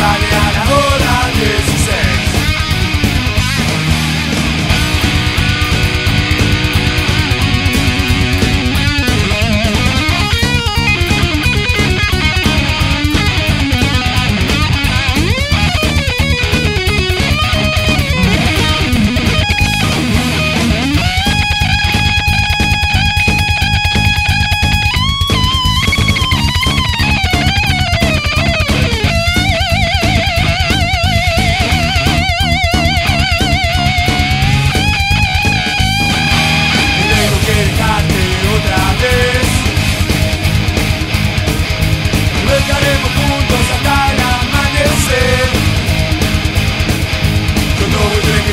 Italia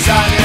sun